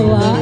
Jawa